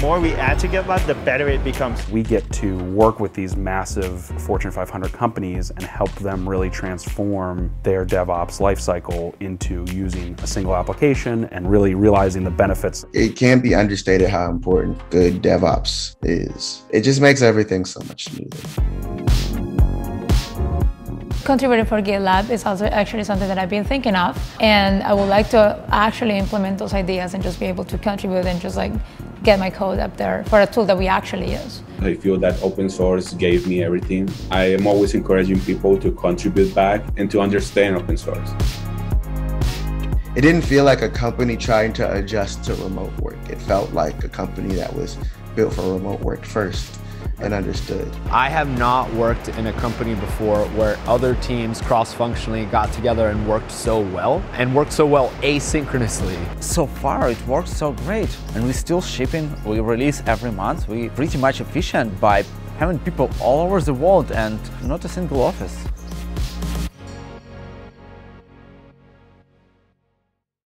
more we add to GitLab, the better it becomes. We get to work with these massive Fortune 500 companies and help them really transform their DevOps lifecycle into using a single application and really realizing the benefits. It can't be understated how important good DevOps is. It just makes everything so much smoother. Contributing for GitLab is also actually something that I've been thinking of, and I would like to actually implement those ideas and just be able to contribute and just like get my code up there for a tool that we actually use. I feel that open source gave me everything. I am always encouraging people to contribute back and to understand open source. It didn't feel like a company trying to adjust to remote work. It felt like a company that was built for remote work first and understood. I have not worked in a company before where other teams cross-functionally got together and worked so well, and worked so well asynchronously. So far it works so great, and we're still shipping, we release every month, we're pretty much efficient by having people all over the world and not a single office.